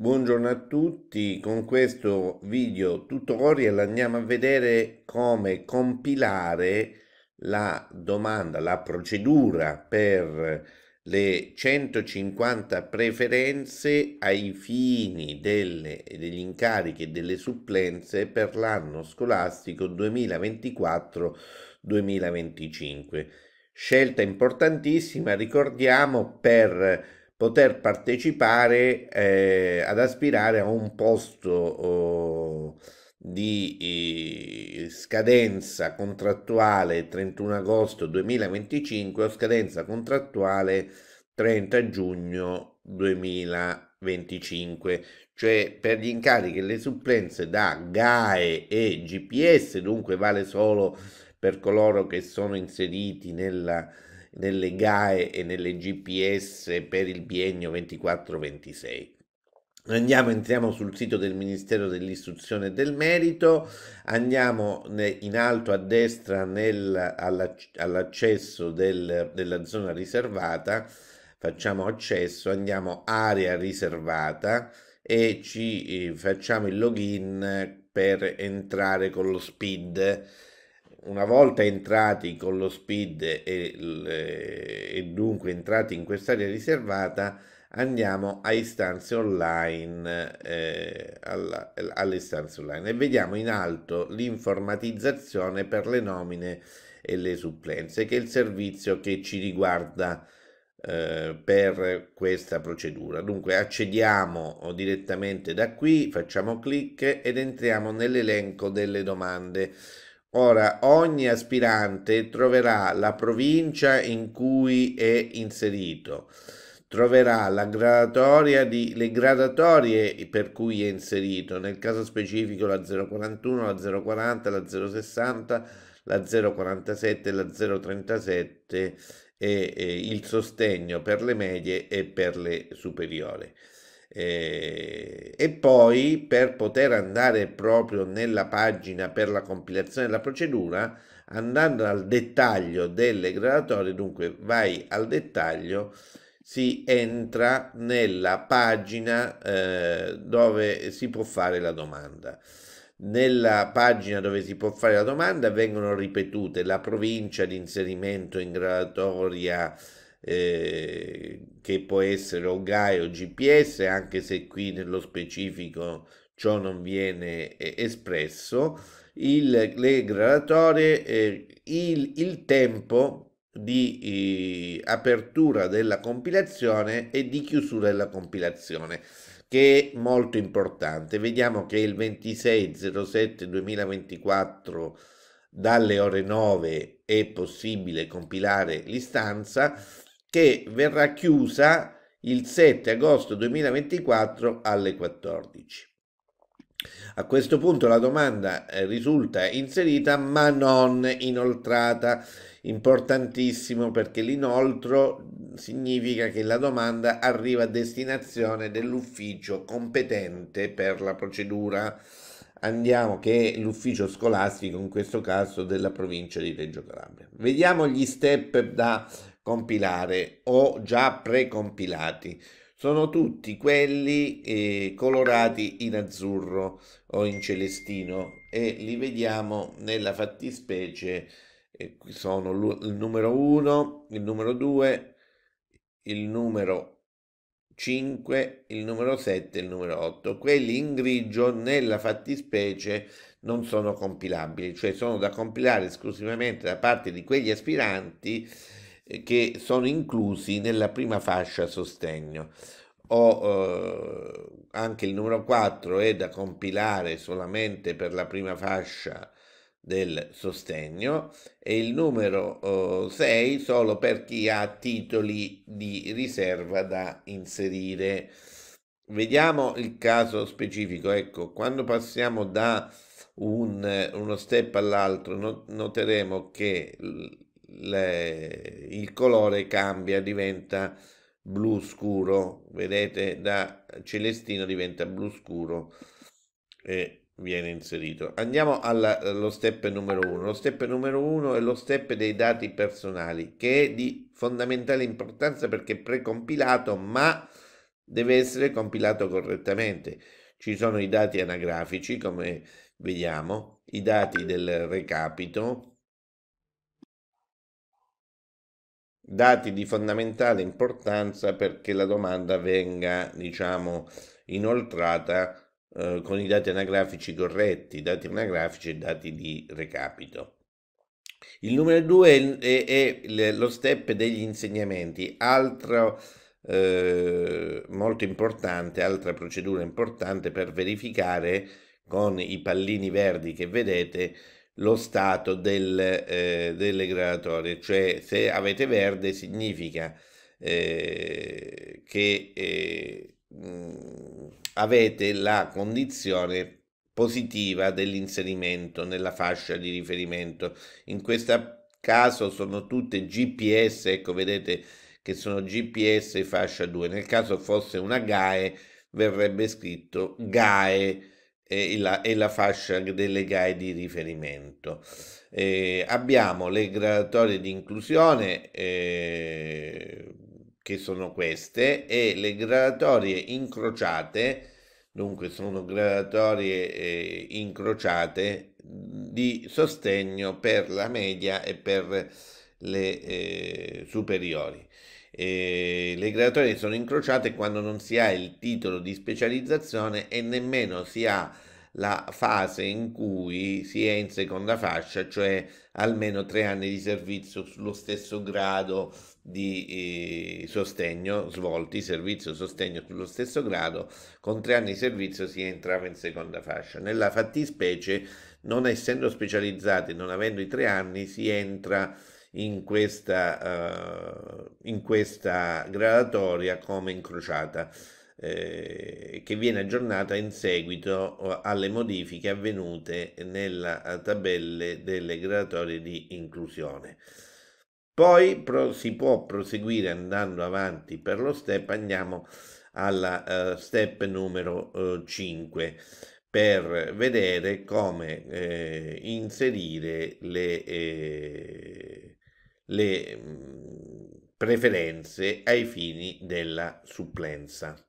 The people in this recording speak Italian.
Buongiorno a tutti, con questo video tutorial andiamo a vedere come compilare la domanda, la procedura per le 150 preferenze ai fini delle, degli incarichi e delle supplenze per l'anno scolastico 2024-2025. Scelta importantissima, ricordiamo, per poter partecipare eh, ad aspirare a un posto oh, di eh, scadenza contrattuale 31 agosto 2025 o scadenza contrattuale 30 giugno 2025 cioè per gli incarichi e le supplenze da GAE e GPS dunque vale solo per coloro che sono inseriti nella nelle GAE e nelle GPS per il biennio 24-26. Andiamo, entriamo sul sito del Ministero dell'Istruzione e del Merito, andiamo in alto a destra nel, all'accesso del, della zona riservata, facciamo accesso, andiamo area riservata e ci eh, facciamo il login per entrare con lo SPID una volta entrati con lo speed e, e dunque entrati in quest'area riservata, andiamo a istanze online, eh, alle istanze online e vediamo in alto l'informatizzazione per le nomine e le supplenze, che è il servizio che ci riguarda eh, per questa procedura. Dunque accediamo direttamente da qui, facciamo clic ed entriamo nell'elenco delle domande. Ora, ogni aspirante troverà la provincia in cui è inserito, troverà di, le gradatorie per cui è inserito, nel caso specifico la 041, la 040, la 060, la 047, la 037 e, e il sostegno per le medie e per le superiori. Eh, e poi per poter andare proprio nella pagina per la compilazione della procedura, andando al dettaglio delle gradatorie, dunque vai al dettaglio, si entra nella pagina eh, dove si può fare la domanda. Nella pagina dove si può fare la domanda vengono ripetute la provincia di inserimento in gradatoria eh, che può essere o GAE o GPS, anche se qui nello specifico ciò non viene eh, espresso, il, le gradatorie, eh, il, il, tempo di eh, apertura della compilazione e di chiusura della compilazione che è molto importante. Vediamo che il 26-07-2024 dalle ore 9 è possibile compilare l'istanza che verrà chiusa il 7 agosto 2024 alle 14. A questo punto la domanda eh, risulta inserita ma non inoltrata, importantissimo perché l'inoltro significa che la domanda arriva a destinazione dell'ufficio competente per la procedura. Andiamo che è l'ufficio scolastico, in questo caso della provincia di Reggio Calabria. Vediamo gli step da compilare o già precompilati. Sono tutti quelli eh, colorati in azzurro o in celestino e li vediamo nella fattispecie. Eh, sono il numero 1, il numero 2, il numero 5, il numero 7 e il numero 8. Quelli in grigio nella fattispecie non sono compilabili, cioè sono da compilare esclusivamente da parte di quegli aspiranti che sono inclusi nella prima fascia sostegno. O eh, anche il numero 4 è da compilare solamente per la prima fascia del sostegno e il numero 6 eh, solo per chi ha titoli di riserva da inserire. Vediamo il caso specifico. Ecco, quando passiamo da un, uno step all'altro noteremo che le, il colore cambia, diventa blu scuro, vedete da celestino diventa blu scuro e viene inserito. Andiamo alla, allo step numero 1. Lo step numero 1 è lo step dei dati personali che è di fondamentale importanza perché è precompilato ma deve essere compilato correttamente. Ci sono i dati anagrafici, come vediamo, i dati del recapito, dati di fondamentale importanza perché la domanda venga, diciamo, inoltrata eh, con i dati anagrafici corretti, dati anagrafici e dati di recapito. Il numero 2 è, è, è, lo step degli insegnamenti, altro eh, molto importante, altra procedura importante per verificare con i pallini verdi che vedete lo stato del, eh, delle graduatorie, cioè se avete verde significa eh, che eh, mh, avete la condizione positiva dell'inserimento nella fascia di riferimento. In questo caso sono tutte GPS, ecco vedete che sono GPS fascia 2. Nel caso fosse una GAE verrebbe scritto GAE e la, e la fascia delle GAE di riferimento. Eh, abbiamo le graduatorie di inclusione eh, che sono queste e le graduatorie incrociate dunque sono graduatorie eh, incrociate di sostegno per la media e per le eh, superiori. Le graduatorie sono incrociate quando non si ha il titolo di specializzazione e nemmeno si ha la fase in cui si è in seconda fascia, cioè almeno tre anni di servizio sullo stesso grado di eh, sostegno svolti, servizio sostegno sullo stesso grado, con tre anni di servizio si entrava in seconda fascia. Nella fattispecie, non essendo specializzati, non avendo i tre anni, si entra in questa, uh, in questa gradatoria come incrociata eh, che viene aggiornata in seguito alle modifiche avvenute nella tabelle delle gradatorie di inclusione. Poi pro, si può proseguire andando avanti per lo step, andiamo alla uh, step numero uh, 5 per vedere come eh, inserire le, eh, le mm, preferenze ai fini della supplenza.